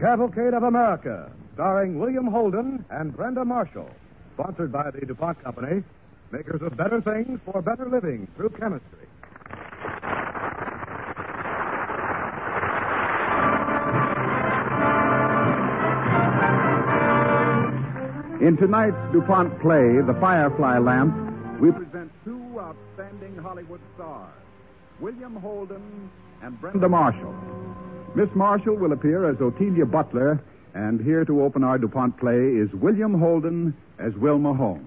Cavalcade of America, starring William Holden and Brenda Marshall. Sponsored by the DuPont Company, makers of better things for better living through chemistry. In tonight's DuPont play, The Firefly Lamp, we present two outstanding Hollywood stars, William Holden and Brenda Marshall. Miss Marshall will appear as Otelia Butler, and here to open our DuPont play is William Holden as Will Mahone.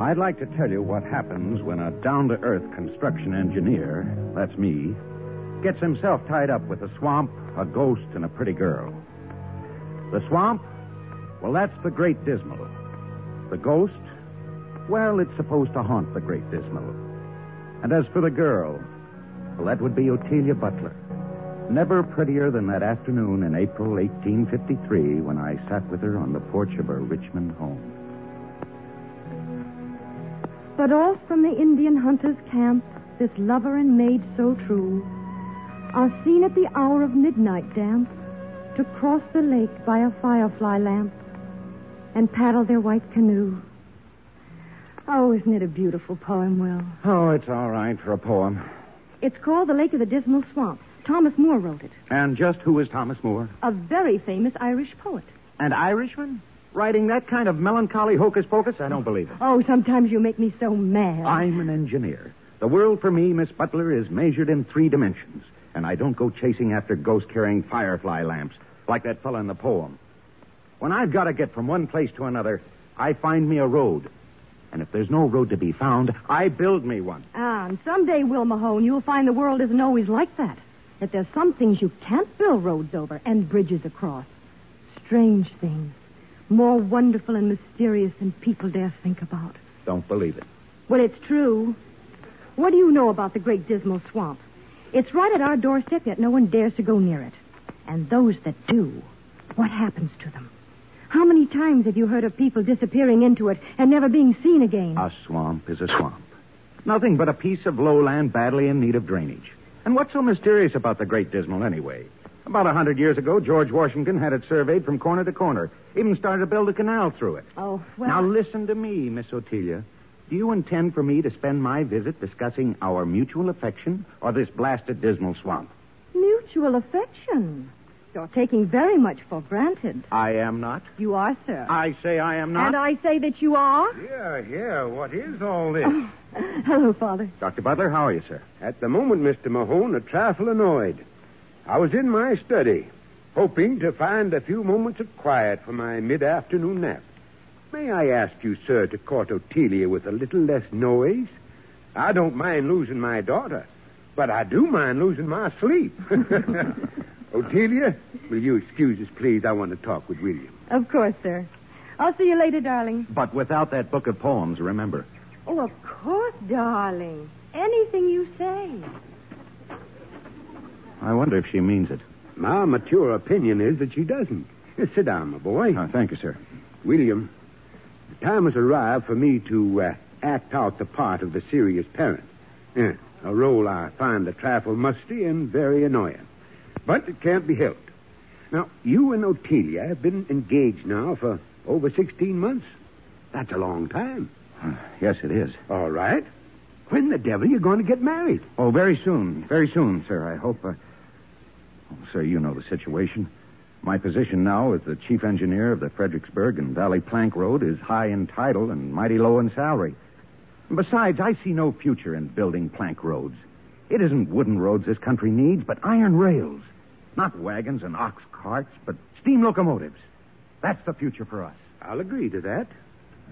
I'd like to tell you what happens when a down to earth construction engineer, that's me, gets himself tied up with a swamp, a ghost, and a pretty girl. The swamp? Well, that's the Great Dismal. The ghost? Well, it's supposed to haunt the Great Dismal. And as for the girl, well, that would be Otelia Butler. Never prettier than that afternoon in April 1853 when I sat with her on the porch of her Richmond home. But off from the Indian hunter's camp, this lover and maid so true are seen at the hour of midnight dance to cross the lake by a firefly lamp and paddle their white canoe. Oh, isn't it a beautiful poem, Will? Oh, it's all right for a poem. It's called The Lake of the Dismal Swamp. Thomas Moore wrote it. And just who is Thomas Moore? A very famous Irish poet. An Irishman? Writing that kind of melancholy hocus pocus? I don't believe it. Oh, sometimes you make me so mad. I'm an engineer. The world for me, Miss Butler, is measured in three dimensions. And I don't go chasing after ghosts carrying firefly lamps like that fellow in the poem. When I've got to get from one place to another, I find me a road. And if there's no road to be found, I build me one. Ah, and someday, Will Mahone, you'll find the world isn't always like that. That there's some things you can't build roads over and bridges across. Strange things. More wonderful and mysterious than people dare think about. Don't believe it. Well, it's true. What do you know about the Great Dismal Swamp? It's right at our doorstep, yet no one dares to go near it. And those that do, what happens to them? How many times have you heard of people disappearing into it and never being seen again? A swamp is a swamp. Nothing but a piece of lowland badly in need of drainage. And what's so mysterious about the Great Dismal, anyway? About a hundred years ago, George Washington had it surveyed from corner to corner. Even started to build a canal through it. Oh, well. Now listen to me, Miss Otelia. Do you intend for me to spend my visit discussing our mutual affection or this blasted dismal swamp? Mutual affection. You're taking very much for granted. I am not. You are, sir. I say I am not. And I say that you are. Yeah, yeah. What is all this? Oh, hello, Father. Dr. Butler, how are you, sir? At the moment, Mr. Mahone, a trifle annoyed. I was in my study, hoping to find a few moments of quiet for my mid-afternoon nap. May I ask you, sir, to court Otelia with a little less noise? I don't mind losing my daughter, but I do mind losing my sleep. Otelia, will you excuse us, please? I want to talk with William. Of course, sir. I'll see you later, darling. But without that book of poems, remember. Oh, of course, darling. Anything you say. I wonder if she means it. My mature opinion is that she doesn't. Sit down, my boy. Uh, thank you, sir. William, the time has arrived for me to uh, act out the part of the serious parent. Yeah, a role I find a trifle musty and very annoying. But it can't be helped. Now, you and Otelia have been engaged now for over 16 months. That's a long time. Yes, it is. All right. When the devil are you going to get married? Oh, very soon. Very soon, sir. I hope. Uh... Oh, sir, you know the situation. My position now as the chief engineer of the Fredericksburg and Valley Plank Road is high in title and mighty low in salary. And besides, I see no future in building plank roads. It isn't wooden roads this country needs, but iron rails. Not wagons and ox carts, but steam locomotives. That's the future for us. I'll agree to that.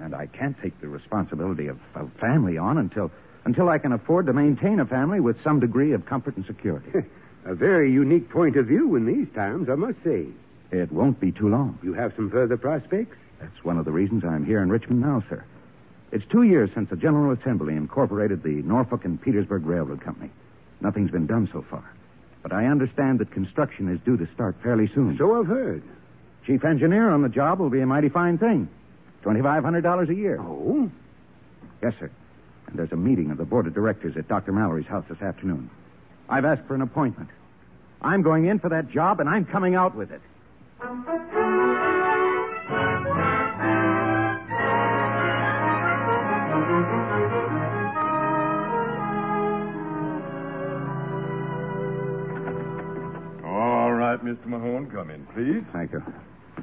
And I can't take the responsibility of a family on until until I can afford to maintain a family with some degree of comfort and security. a very unique point of view in these times, I must say. It won't be too long. You have some further prospects? That's one of the reasons I'm here in Richmond now, sir. It's two years since the General Assembly incorporated the Norfolk and Petersburg Railroad Company. Nothing's been done so far. But I understand that construction is due to start fairly soon. So I've heard. Chief engineer on the job will be a mighty fine thing. $2,500 a year. Oh? Yes, sir. And there's a meeting of the board of directors at Dr. Mallory's house this afternoon. I've asked for an appointment. I'm going in for that job, and I'm coming out with it. All right, Mr. Mahone, come in, please. Thank you.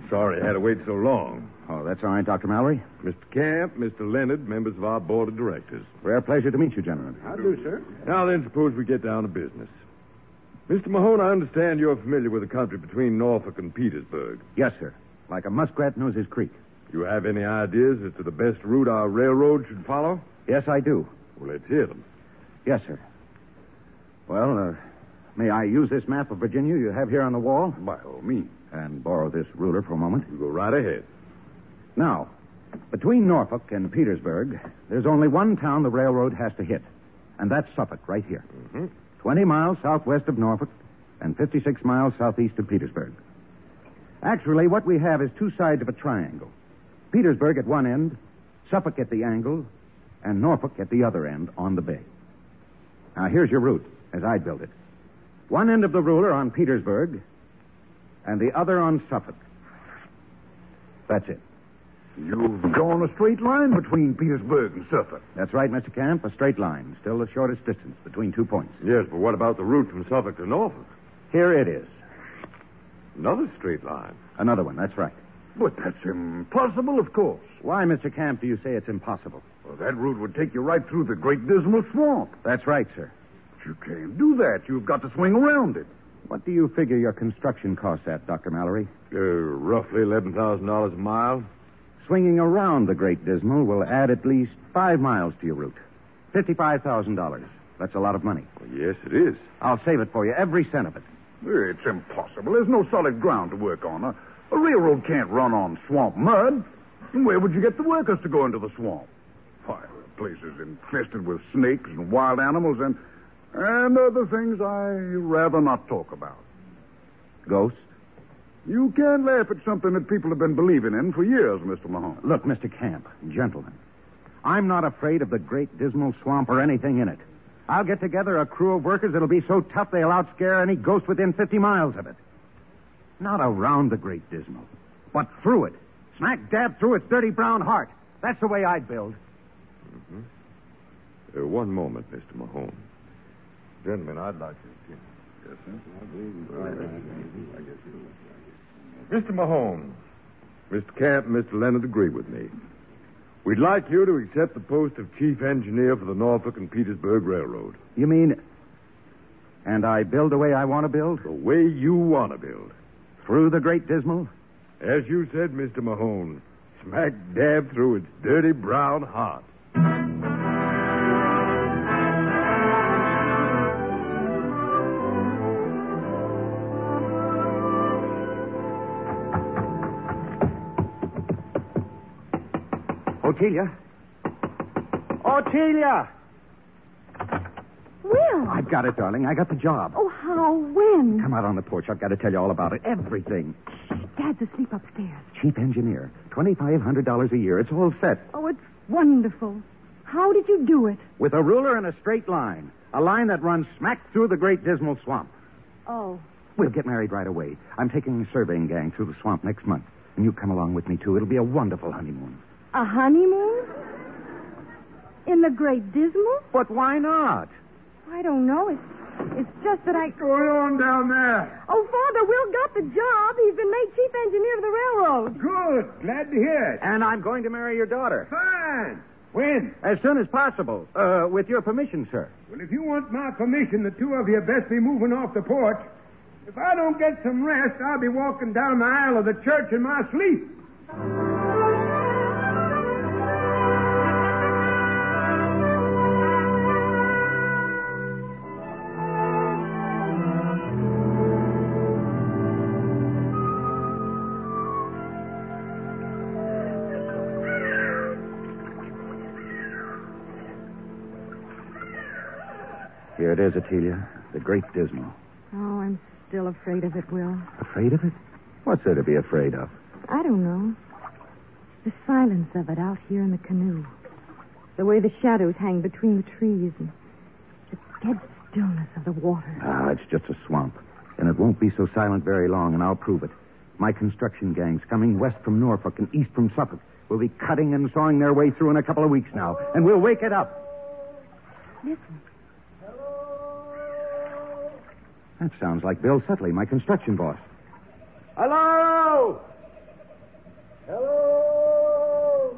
Sorry I had to wait so long. Oh, that's all right, Dr. Mallory. Mr. Camp, Mr. Leonard, members of our board of directors. Rare pleasure to meet you, gentlemen. I do, you sir. Now then, suppose we get down to business. Mr. Mahone, I understand you're familiar with the country between Norfolk and Petersburg. Yes, sir. Like a muskrat knows his creek. You have any ideas as to the best route our railroad should follow? Yes, I do. Well, let's hear them. Yes, sir. Well, uh, may I use this map of Virginia you have here on the wall? By all means. And borrow this ruler for a moment? You go right ahead. Now, between Norfolk and Petersburg, there's only one town the railroad has to hit, and that's Suffolk, right here. Mm-hmm. 20 miles southwest of Norfolk and 56 miles southeast of Petersburg. Actually, what we have is two sides of a triangle Petersburg at one end, Suffolk at the angle, and Norfolk at the other end on the bay. Now, here's your route, as I built it. One end of the ruler on Petersburg, and the other on Suffolk. That's it. You've drawn a straight line between Petersburg and Suffolk. That's right, Mr. Camp. A straight line. Still the shortest distance between two points. Yes, but what about the route from Suffolk to Norfolk? Here it is. Another straight line. Another one. That's right. But that's impossible, of course. Why, Mr. Camp, do you say it's impossible? Well, that route would take you right through the Great Dismal Swamp. That's right, sir. But you can't do that. You've got to swing around it. What do you figure your construction costs at, Dr. Mallory? Uh, roughly $11,000 a mile. Swinging around the Great Dismal will add at least five miles to your route. $55,000. That's a lot of money. Well, yes, it is. I'll save it for you, every cent of it. It's impossible. There's no solid ground to work on. A, a railroad can't run on swamp mud. And where would you get the workers to go into the swamp? Why, the place is infested with snakes and wild animals and and other things I rather not talk about. Ghosts? You can't laugh at something that people have been believing in for years, Mr. Mahone. Look, Mr. Camp, gentlemen, I'm not afraid of the Great Dismal Swamp or anything in it. I'll get together a crew of workers that'll be so tough they'll outscare any ghost within 50 miles of it. Not around the Great Dismal, but through it. Smack dab through its dirty brown heart. That's the way I'd build. Uh, one moment, Mr. Mahone. Gentlemen, I'd like to. Yes, sir. I guess you. Mr. Mahone, Mr. Camp and Mr. Leonard agree with me. We'd like you to accept the post of chief engineer for the Norfolk and Petersburg Railroad. You mean. And I build the way I want to build? The way you want to build. Through the Great Dismal? As you said, Mr. Mahone, smack dab through its dirty brown heart. Otelia? Otelia! Will! I've got it, darling. I got the job. Oh, how? When? Come out on the porch. I've got to tell you all about it. Everything. Dad's asleep upstairs. Chief engineer. $2,500 a year. It's all set. Oh, it's wonderful. How did you do it? With a ruler and a straight line. A line that runs smack through the Great Dismal Swamp. Oh, We'll get married right away. I'm taking a surveying gang through the swamp next month. And you come along with me, too. It'll be a wonderful honeymoon. A honeymoon? In the Great Dismal? But why not? I don't know. It's, it's just that I. going on down there? Oh, Father, Will got the job. He's been made chief engineer of the railroad. Good. Glad to hear it. And I'm going to marry your daughter. Fine. When? As soon as possible. Uh, with your permission, sir. Well, if you want my permission, the two of you best be moving off the porch. If I don't get some rest, I'll be walking down the aisle of the church in my sleep. Here it is, Otelia. The Great Dismal. Oh, I'm still afraid of it, Will. Afraid of it? What's there to be afraid of? I don't know. The silence of it out here in the canoe. The way the shadows hang between the trees and the dead stillness of the water. Ah, it's just a swamp. And it won't be so silent very long, and I'll prove it. My construction gangs coming west from Norfolk and east from Suffolk will be cutting and sawing their way through in a couple of weeks now, and we'll wake it up. Listen. That sounds like Bill Sutley, my construction boss. Hello! Hello!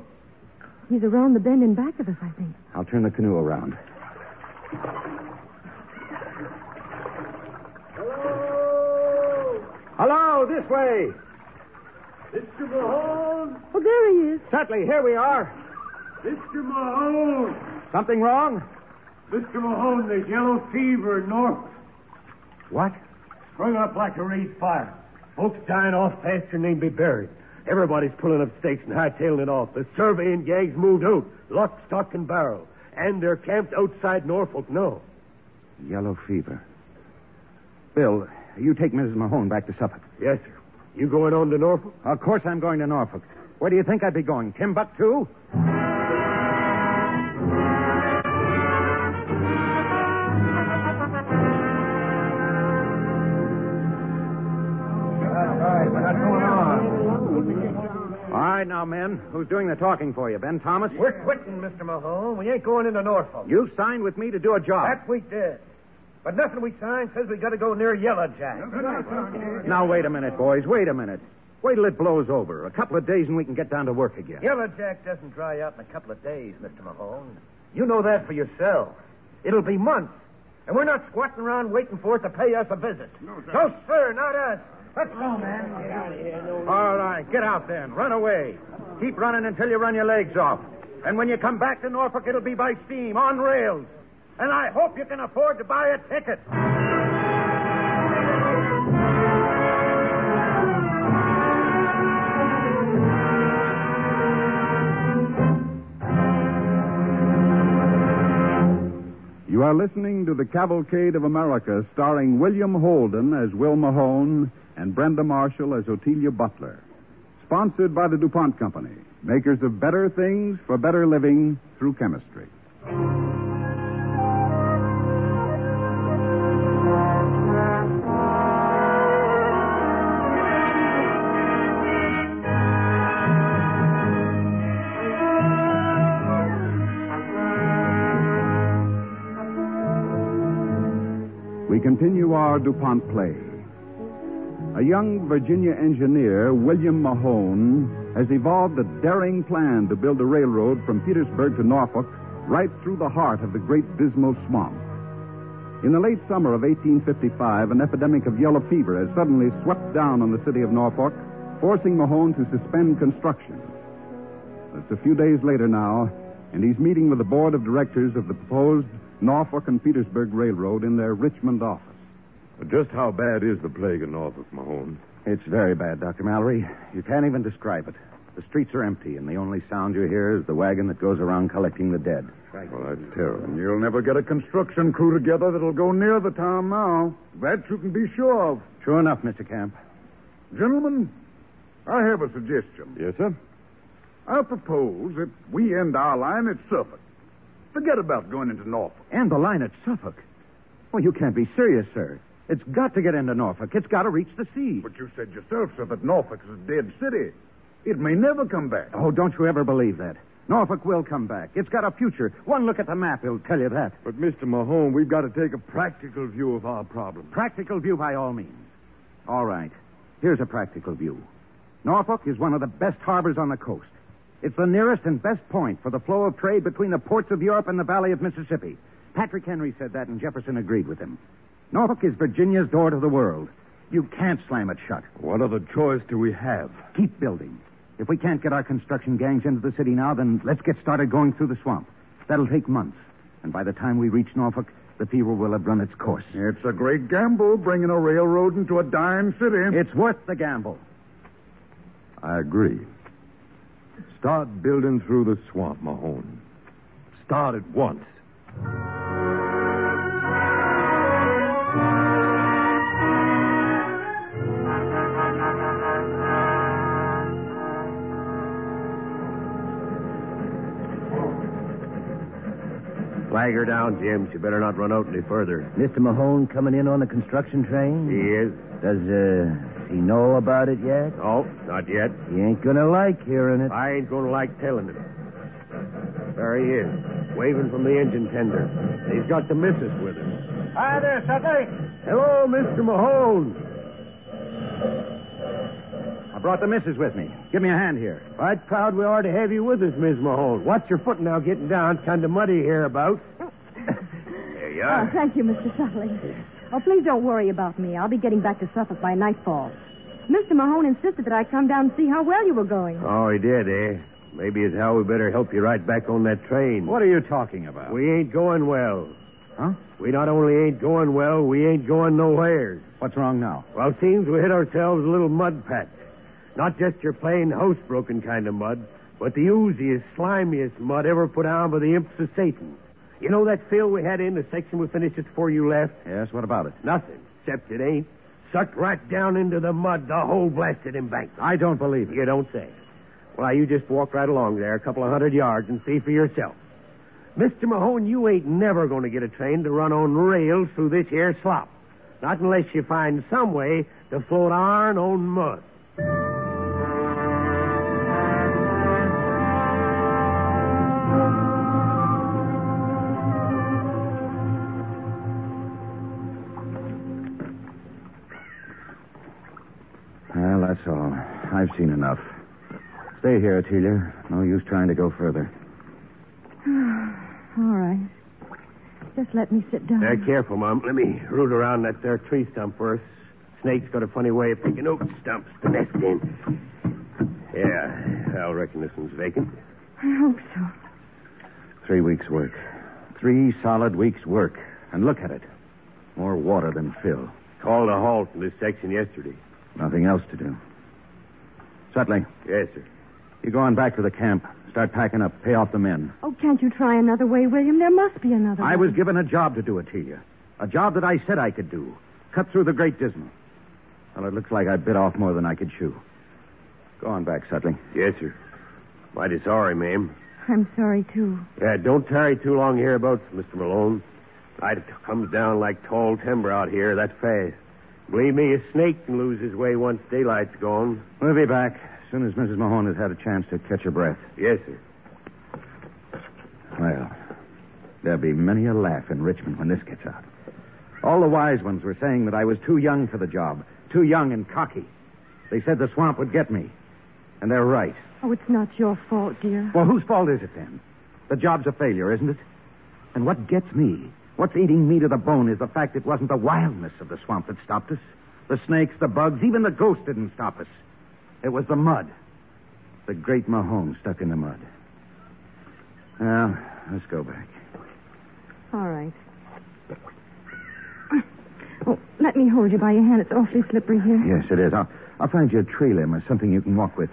He's around the bend in back of us, I think. I'll turn the canoe around. Hello! Hello, this way. Mr. Mahone! Oh, there he is. Sutley, here we are. Mr. Mahone! Something wrong? Mr. Mahone, there's yellow fever in North. What? Sprung up like a raised fire. Folks dying off faster than they'd be buried. Everybody's pulling up stakes and hightailing it off. The surveying gangs moved out, lock, stock, and barrel. And they're camped outside Norfolk now. Yellow fever. Bill, you take Mrs. Mahone back to Suffolk. Yes, sir. You going on to Norfolk? Of course I'm going to Norfolk. Where do you think I'd be going? Timbuktu? Now, men. Who's doing the talking for you? Ben Thomas? We're quitting, Mr. Mahone. We ain't going into Norfolk. You signed with me to do a job. That we did. But nothing we signed says we got to go near Yellow Jack. Now, wait a minute, boys. Wait a minute. Wait till it blows over. A couple of days and we can get down to work again. Yellow Jack doesn't dry out in a couple of days, Mr. Mahone. You know that for yourself. It'll be months. And we're not squatting around waiting for it to pay us a visit. No, sir. No, sir, not us. Let's go, man. Get out of here. All right, get out then. Run away. Keep running until you run your legs off. And when you come back to Norfolk, it'll be by steam, on rails. And I hope you can afford to buy a ticket. Are listening to the Cavalcade of America, starring William Holden as Will Mahone and Brenda Marshall as Otelia Butler. Sponsored by the DuPont Company, makers of better things for better living through chemistry. Our DuPont play. A young Virginia engineer, William Mahone, has evolved a daring plan to build a railroad from Petersburg to Norfolk right through the heart of the Great Dismal Swamp. In the late summer of 1855, an epidemic of yellow fever has suddenly swept down on the city of Norfolk, forcing Mahone to suspend construction. It's a few days later now, and he's meeting with the board of directors of the proposed Norfolk and Petersburg Railroad in their Richmond office. Just how bad is the plague in Norfolk, Mahone? It's very bad, Dr. Mallory. You can't even describe it. The streets are empty, and the only sound you hear is the wagon that goes around collecting the dead. Well, that's terrible. And you'll never get a construction crew together that'll go near the town now. That you can be sure of. Sure enough, Mr. Camp. Gentlemen, I have a suggestion. Yes, sir? I propose that we end our line at Suffolk. Forget about going into Norfolk. And the line at Suffolk. Well, you can't be serious, sir. It's got to get into Norfolk. It's got to reach the sea. But you said yourself, sir, that Norfolk is a dead city. It may never come back. Oh, don't you ever believe that. Norfolk will come back. It's got a future. One look at the map will tell you that. But, Mr. Mahone, we've got to take a practical view of our problem. Practical view by all means. All right. Here's a practical view. Norfolk is one of the best harbors on the coast. It's the nearest and best point for the flow of trade between the ports of Europe and the valley of Mississippi. Patrick Henry said that, and Jefferson agreed with him. Norfolk is Virginia's door to the world. You can't slam it shut. What other choice do we have? Keep building. If we can't get our construction gangs into the city now, then let's get started going through the swamp. That'll take months. And by the time we reach Norfolk, the fever will have run its course. It's a great gamble bringing a railroad into a dying city. It's worth the gamble. I agree. Start building through the swamp, Mahone. Start at once. Drag her down, Jim. She better not run out any further. Mr. Mahone coming in on the construction train? He is? Does, uh, he know about it yet? No, not yet. He ain't gonna like hearing it. I ain't going to like telling him. There he is, waving from the engine tender. He's got the missus with him. Hi there, Sutter. Hello, Mr. Mahone. I brought the missus with me. Give me a hand here. Right proud we are to have you with us, Miss Mahone. Watch your foot now getting down. It's kind of muddy hereabouts. There you Oh, thank you, Mr. Sutley. Oh, please don't worry about me. I'll be getting back to Suffolk by nightfall. Mr. Mahone insisted that I come down and see how well you were going. Oh, he did, eh? Maybe it's how we better help you right back on that train. What are you talking about? We ain't going well. Huh? We not only ain't going well, we ain't going nowhere. What's wrong now? Well, seems we hit ourselves a little mud patch. Not just your plain housebroken kind of mud, but the ooziest, slimiest mud ever put on by the imps of Satan. You know that fill we had in the section we finished just before you left? Yes, what about it? Nothing, except it ain't. Sucked right down into the mud, the whole blasted embankment. I don't believe it. You don't say. Well, you just walk right along there a couple of hundred yards and see for yourself. Mr. Mahone, you ain't never going to get a train to run on rails through this here slop. Not unless you find some way to float iron on mud. Seen enough. Stay here, Telia. No use trying to go further. All right. Just let me sit down. Uh, careful, Mom. Let me root around that there tree stump first. Snake's got a funny way of picking oak stumps to nest in. Yeah, I'll reckon this one's vacant. I hope so. Three weeks' work. Three solid weeks' work. And look at it. More water than fill. Called a halt in this section yesterday. Nothing else to do. Sutley, Yes, sir. you go on back to the camp. Start packing up. Pay off the men. Oh, can't you try another way, William? There must be another I way. was given a job to do, Otelia. A job that I said I could do. Cut through the Great Dismal. Well, it looks like I bit off more than I could chew. Go on back, Sutley. Yes, sir. Mighty sorry, ma'am. I'm sorry, too. Yeah, don't tarry too long hereabouts, Mr. Mahone. Night comes down like tall timber out here that fast. Believe me, a snake can lose his way once daylight's gone. We'll be back as soon as Mrs. Mahone has had a chance to catch her breath. Yes, sir. Well, there'll be many a laugh in Richmond when this gets out. All the wise ones were saying that I was too young for the job, too young and cocky. They said the swamp would get me. And they're right. Oh, it's not your fault, dear. Well, whose fault is it then? The job's a failure, isn't it? And what gets me, what's eating me to the bone, is the fact it wasn't the wildness of the swamp that stopped us. The snakes, the bugs, even the ghost didn't stop us. It was the mud. The great Mahone stuck in the mud. Well, let's go back. All right. Oh, let me hold you by your hand. It's awfully slippery here. Yes, it is. I'll, I'll find you a tree limb or something you can walk with.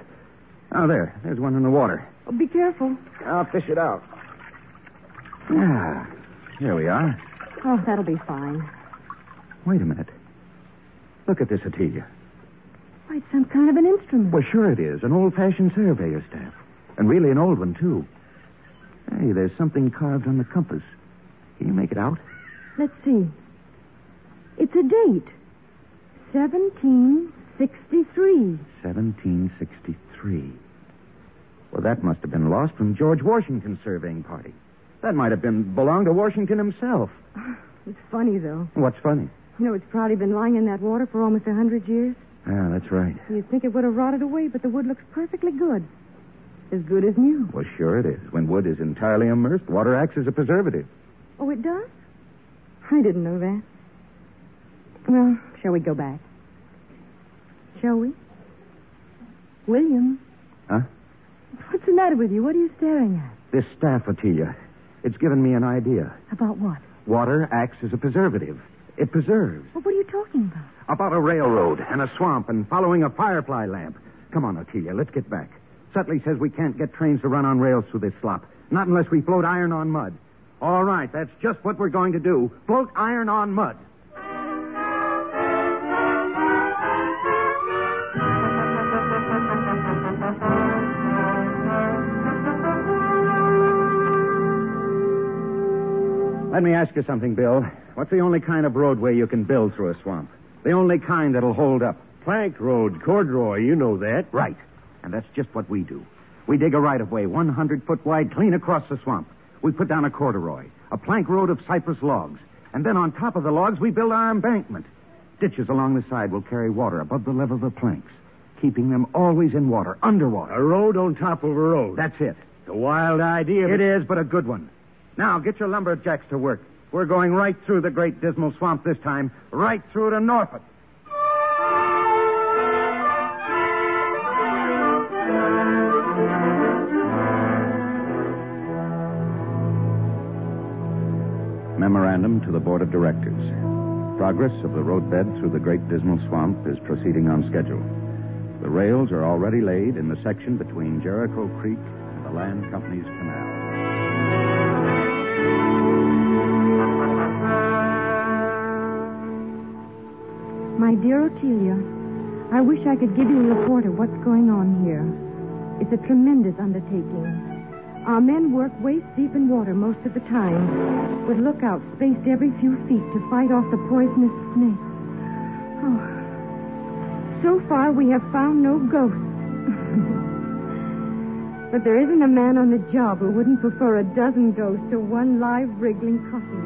Oh, there. There's one in the water. Oh, be careful. I'll fish it out. Ah, here we are. Oh, that'll be fine. Wait a minute. Look at this, Otelia. Why, it's some kind of an instrument. Well, sure it is. An old-fashioned surveyor staff. And really an old one, too. Hey, there's something carved on the compass. Can you make it out? Let's see. It's a date. 1763. 1763. Well, that must have been lost from George Washington's surveying party. That might have been belonged to Washington himself. It's funny, though. What's funny? You know, it's probably been lying in that water for almost a hundred years. Yeah, that's right. You'd think it would have rotted away, but the wood looks perfectly good. As good as new. Well, sure it is. When wood is entirely immersed, water acts as a preservative. Oh, it does? I didn't know that. Well, shall we go back? Shall we? William. Huh? What's the matter with you? What are you staring at? This staff, Otelia, it's given me an idea. About what? Water acts as a preservative. It preserves. Well, what are you talking about? About a railroad and a swamp and following a firefly lamp. Come on, Otelia, let's get back. Sutley says we can't get trains to run on rails through this slop. Not unless we float iron on mud. All right, that's just what we're going to do. Float iron on mud. Let me ask you something, Bill. What's the only kind of roadway you can build through a swamp? The only kind that'll hold up. Plank road, corduroy, you know that. Right. And that's just what we do. We dig a right of way 100 foot wide clean across the swamp. We put down a corduroy, a plank road of cypress logs. And then on top of the logs, we build our embankment. Ditches along the side will carry water above the level of the planks, keeping them always in water, underwater. A road on top of a road. That's it. a wild idea. It is, but a good one. Now, get your lumberjacks to work. We're going right through the great dismal swamp this time, right through to Norfolk. Memorandum to the Board of Directors. Progress of the roadbed through the Great Dismal Swamp is proceeding on schedule. The rails are already laid in the section between Jericho Creek and the Land Company's canal. Dear Otelia, I wish I could give you a report of what's going on here. It's a tremendous undertaking. Our men work waist deep in water most of the time, with lookouts spaced every few feet to fight off the poisonous snakes. Oh. So far, we have found no ghosts. but there isn't a man on the job who wouldn't prefer a dozen ghosts to one live wriggling coffin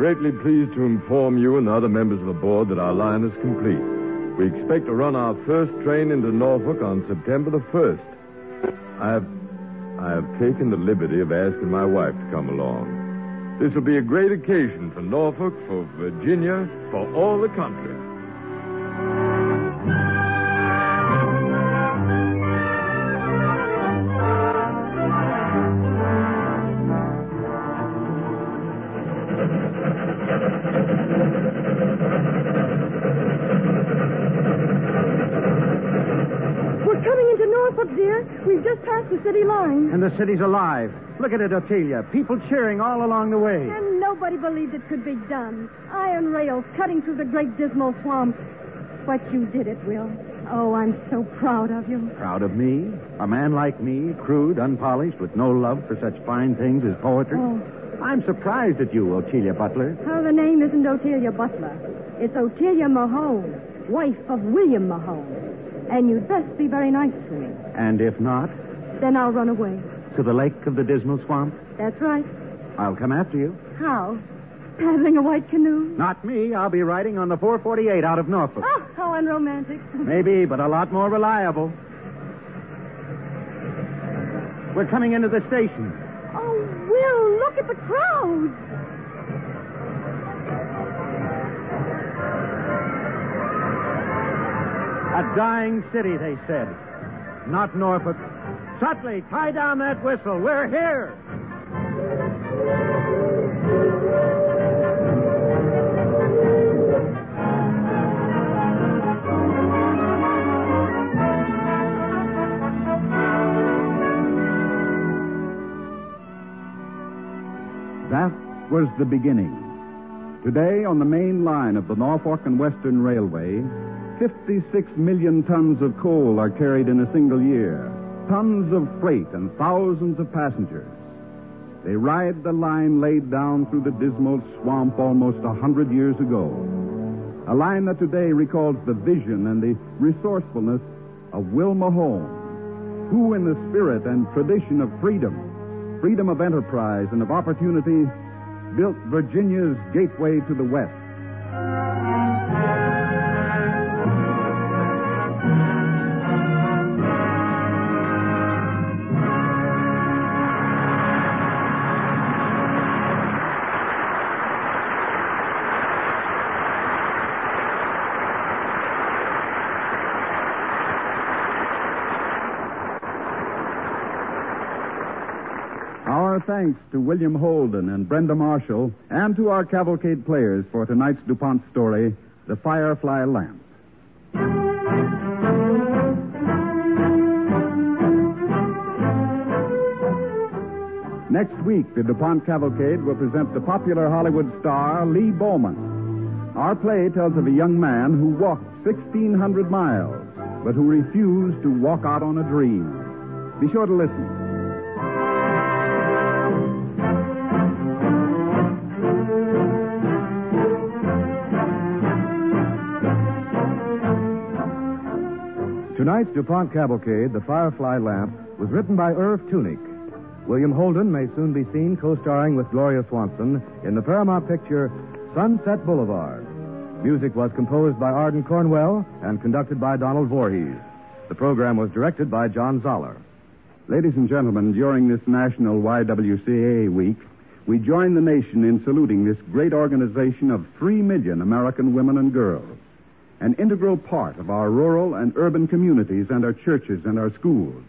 greatly pleased to inform you and the other members of the board that our line is complete. We expect to run our first train into Norfolk on September the 1st. I have, I have taken the liberty of asking my wife to come along. This will be a great occasion for Norfolk, for Virginia, for all the country. We've just passed the city line. And the city's alive. Look at it, Otelia. People cheering all along the way. And nobody believed it could be done. Iron rails cutting through the great dismal swamp. But you did it, Will. Oh, I'm so proud of you. Proud of me? A man like me, crude, unpolished, with no love for such fine things as poetry? Oh. I'm surprised at you, Otelia Butler. How the name isn't Otelia Butler. It's Otelia Mahone, wife of William Mahone. And you'd best be very nice to me. And if not, Then I'll run away. to the lake of the Dismal Swamp, That's right. I'll come after you. How? Paddling a white canoe? Not me. I'll be riding on the 448 out of Norfolk. Oh, how unromantic. Maybe, but a lot more reliable. We're coming into the station. Oh, Will, look at the crowd. Dying city, they said. Not Norfolk. Sutley, tie down that whistle. We're here. That was the beginning. Today, on the main line of the Norfolk and Western Railway, 56 million tons of coal are carried in a single year. Tons of freight and thousands of passengers. They ride the line laid down through the dismal swamp almost a hundred years ago. A line that today recalls the vision and the resourcefulness of Will Mahone, who, in the spirit and tradition of freedom, freedom of enterprise and of opportunity, built Virginia's gateway to the West. Thanks to William Holden and Brenda Marshall and to our cavalcade players for tonight's DuPont story, The Firefly Lamp. Next week, the DuPont Cavalcade will present the popular Hollywood star Lee Bowman. Our play tells of a young man who walked 1,600 miles but who refused to walk out on a dream. Be sure to listen. Tonight's DuPont Cavalcade, The Firefly Lamp, was written by Irv Tunick. William Holden may soon be seen co starring with Gloria Swanson in the Paramount picture Sunset Boulevard. Music was composed by Ardon Cornwell and conducted by Donald Voorhees. The program was directed by John Zoller. Ladies and gentlemen, during this National YWCA week, we join the nation in saluting this great organization of three million American women and girls, an integral part of our rural and urban communities and our churches and our schools.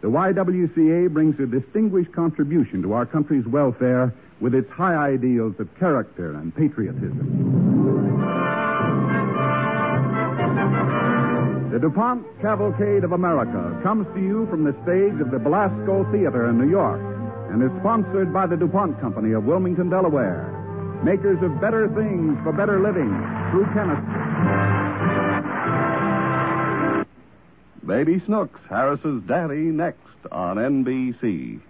The YWCA brings a distinguished contribution to our country's welfare with its high ideals of character and patriotism. The DuPont Cavalcade of America comes to you from the stage of the Belasco Theater in New York and is sponsored by the DuPont Company of Wilmington, Delaware, makers of better things for better living through chemistry. Baby Snooks, Harris's daddy, next on NBC.